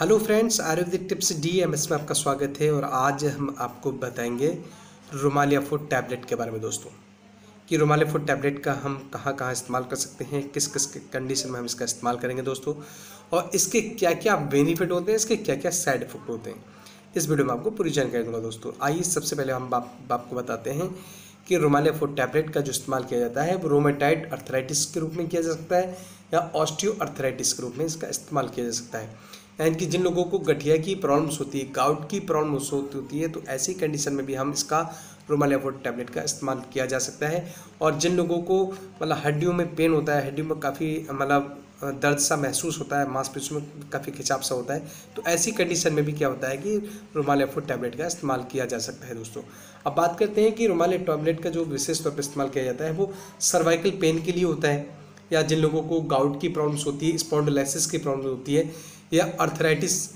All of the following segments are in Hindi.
Hello friends Ayurvedic tips D M S में आपका स्वागत है और आज हम आपको बताएँगे रोमालिया फ़ूड टैबलेट के बारे में दोस्तों। कि रोमालिया फ़ूड टैबलेट का हम कहाँ कहाँ इस्तेमाल कर सकते हैं, किस किस कंडीशन में हम इसका इस्तेमाल करेंगे दोस्तों, और इसके क्या क्या बेनिफिट होते हैं, इसके क्या क्या साइड इफ़ेक्ट होते हैं, इस वीडियो में आपको पूरी जानकारी दूँगा दोस्तों। आइए सबसे पहले हम बाप आपको बताते हैं कि रोमालिया फ़ूड टैबलेट का जो इस्तेमाल किया जाता है, वो रोमेटाइड अर्थराइटिस के रूप में किया जा सकता है या ऑस्टियो अर्थराइटिस के रूप में इसका इस्तेमाल किया जा सकता है। यानी कि जिन लोगों को गठिया की प्रॉब्लम्स होती है गाउट की प्रॉब्लम्स होती है तो ऐसी कंडीशन में भी हम इसका रोमालियाफोड टैबलेट का इस्तेमाल किया जा सकता है। और जिन लोगों को मतलब हड्डियों में पेन होता है, हड्डियों में काफ़ी मतलब दर्द सा महसूस होता है, मांसपेशियों में काफ़ी खिंचाव सा होता है तो ऐसी कंडीशन में भी क्या होता है कि रुमाल टैबलेट का इस्तेमाल किया जा सकता है दोस्तों। अब बात करते हैं कि रुमाल टैबलेट का जो विशेष तौर पर इस्तेमाल किया जाता है, वो सर्वाइकल पेन के लिए होता है। या जिन लोगों को गाउट की प्रॉब्लम्स होती है स्पॉन्डोलाइसिस की प्रॉब्लम होती है, या अर्थराइटिस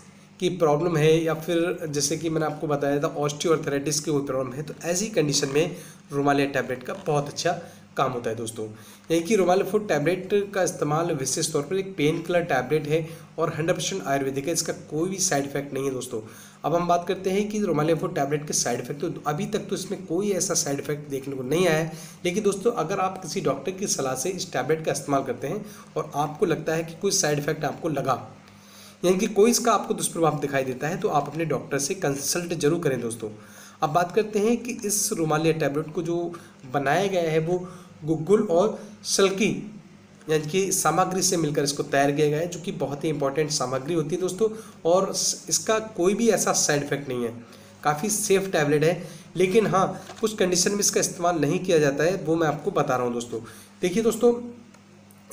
की प्रॉब्लम है, या फिर जैसे कि मैंने आपको बताया था ऑस्टियो अर्थराइटिस की कोई प्रॉब्लम है तो ऐसी कंडीशन में रोमालिया टैबलेट का बहुत अच्छा काम होता है दोस्तों। यही कि रोमालिया टैबलेट का इस्तेमाल विशेष तौर पर एक पेन किलर टैबलेट है और हंड्रेड परसेंट आयुर्वेदिक है। इसका कोई भी साइड इफ़ेक्ट नहीं है दोस्तों। अब हम बात करते हैं कि रोमालिया फ़ूड टैबलेट के साइड इफ़ेक्ट तो अभी तक तो इसमें कोई ऐसा साइड इफ़ेक्ट देखने को नहीं आया लेकिन दोस्तों, अगर आप किसी डॉक्टर की सलाह से इस टैबलेट का इस्तेमाल करते हैं और आपको लगता है कि कोई साइड इफ़ेक्ट आपको लगा, यानी कि कोई इसका आपको दुष्प्रभाव दिखाई देता है तो आप अपने डॉक्टर से कंसल्ट ज़रूर करें दोस्तों। अब बात करते हैं कि इस रोमालिया टैबलेट को जो बनाया गया है वो गुग्गुल और सल्की, यानी कि सामग्री से मिलकर इसको तैयार किया गया है, जो कि बहुत ही इंपॉर्टेंट सामग्री होती है दोस्तों, और इसका कोई भी ऐसा साइड इफ़ेक्ट नहीं है। काफ़ी सेफ़ टैबलेट है, लेकिन हाँ कुछ कंडीशन में इसका इस्तेमाल नहीं किया जाता है, वो मैं आपको बता रहा हूँ दोस्तों। देखिए दोस्तों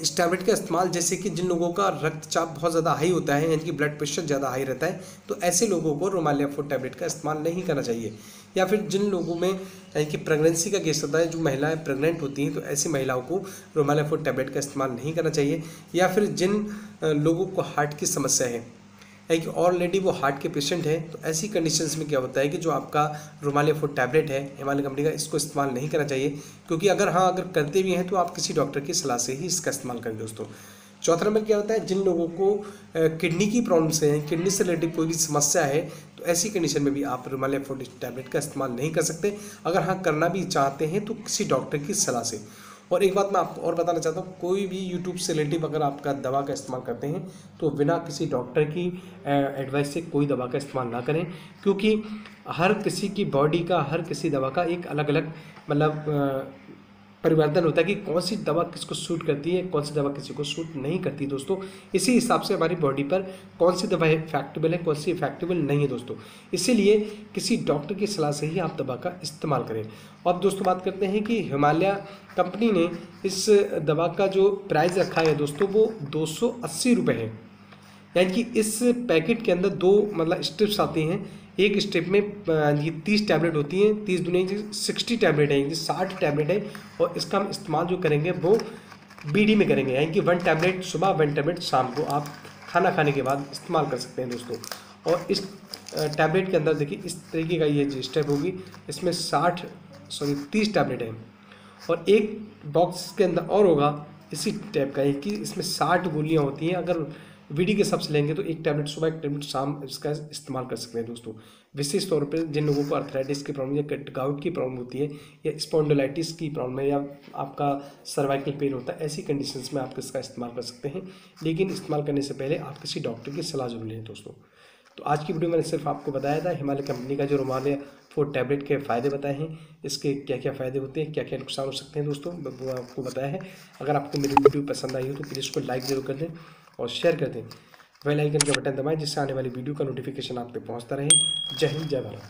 इस टैबलेट का इस्तेमाल जैसे कि जिन लोगों का रक्तचाप बहुत ज़्यादा हाई होता है, यानी कि ब्लड प्रेशर ज़्यादा हाई रहता है तो ऐसे लोगों को रोमालिया फ़ूड टैबलेट का इस्तेमाल नहीं करना चाहिए। या फिर जिन लोगों में, यानी कि प्रेगनेंसी का केस होता है, जो महिलाएँ प्रेग्नेंट होती हैं तो ऐसी महिलाओं को रोमालिया फ़ूड टैबलेट का इस्तेमाल नहीं करना चाहिए। या फिर जिन लोगों को हार्ट की समस्या है है कि ऑलरेडी वो हार्ट के पेशेंट हैं तो ऐसी कंडीशंस में क्या होता है कि जो आपका रोमालिया फ़ूड टैबलेट है हिमालय कंपनी का, इसको इस्तेमाल नहीं करना चाहिए। क्योंकि अगर हाँ अगर करते भी हैं तो आप किसी डॉक्टर की सलाह से ही इसका इस्तेमाल करें दोस्तों। चौथा नंबर क्या होता है, जिन लोगों को किडनी की प्रॉब्लम्स हैं किडनी से रिलेटेड कोई भी समस्या है तो ऐसी कंडीशन में भी आप रोमालिया फ़ूड टैबलेट का इस्तेमाल नहीं कर सकते। अगर हाँ करना भी चाहते हैं तो किसी डॉक्टर की सलाह से। और एक बात मैं आपको और बताना चाहता हूँ, कोई भी यूट्यूब से रिलेटिव अगर आपका दवा का इस्तेमाल करते हैं तो बिना किसी डॉक्टर की एडवाइस से कोई दवा का इस्तेमाल ना करें, क्योंकि हर किसी की बॉडी का, हर किसी दवा का एक अलग अलग मतलब परिवर्तन होता है कि कौन सी दवा किसको सूट करती है, कौन सी दवा किसी को सूट नहीं करती दोस्तों। इसी हिसाब से हमारी बॉडी पर कौन सी दवा इफेक्टेबल है, कौन सी इफेक्टिबल नहीं है दोस्तों। इसीलिए किसी डॉक्टर की सलाह से ही आप दवा का इस्तेमाल करें। अब दोस्तों बात करते हैं कि हिमालय कंपनी ने इस दवा का जो प्राइस रखा है दोस्तों, वो दो सौ है। यानी कि इस पैकेट के अंदर दो मतलब स्ट्रिप्स आती हैं। एक स्टेप में ये तीस टैबलेट होती हैं। तीस दुनिया सिक्सटी टैबलेट हैं साठ टैबलेट है। और इसका हम इस्तेमाल जो करेंगे, वो बीडी में करेंगे। यानी कि वन टैबलेट सुबह वन टैबलेट शाम को आप खाना खाने के बाद इस्तेमाल कर सकते हैं दोस्तों। और इस टैबलेट के अंदर देखिए, इस तरीके का ये स्टेप होगी। इसमें साठ सॉरी तीस टैबलेट है। और एक बॉक्स के अंदर और होगा, इसी टाइप का। है कि इसमें साठ गोलियाँ होती हैं। अगर वीडी के हिसाब से लेंगे तो एक टैबलेट सुबह, एक टैबलेट शाम इसका इस्तेमाल कर सकते हैं दोस्तों। विशेष तौर पर जिन लोगों को अर्थराइटिस की प्रॉब्लम या गाउट की प्रॉब्लम होती है या स्पॉन्डोलाइटिस की प्रॉब्लम है या आपका सर्वाइकल पेन होता है, ऐसी कंडीशंस में आप इसका इस्तेमाल कर सकते हैं। लेकिन इस्तेमाल करने से पहले आप किसी डॉक्टर की सलाह ज़रूर लें दोस्तों। तो आज की वीडियो मैंने सिर्फ़ आपको बताया था हिमालय कंपनी का जो रुमाल फोर टैबलेट के फ़ायदे बताए हैं, इसके क्या क्या फ़ायदे होते हैं क्या क्या नुकसान हो सकते हैं दोस्तों वो आपको बताया है। अगर आपको मेरी वीडियो पसंद आई हो तो प्लीज़ इसको लाइक ज़रूर कर दें। और शेयर कर दें। बेल आइकन का बटन दबाएँ, जिससे आने वाली वीडियो का नोटिफिकेशन आप तक पहुँचता रहे। जय हिंद, जय भारत।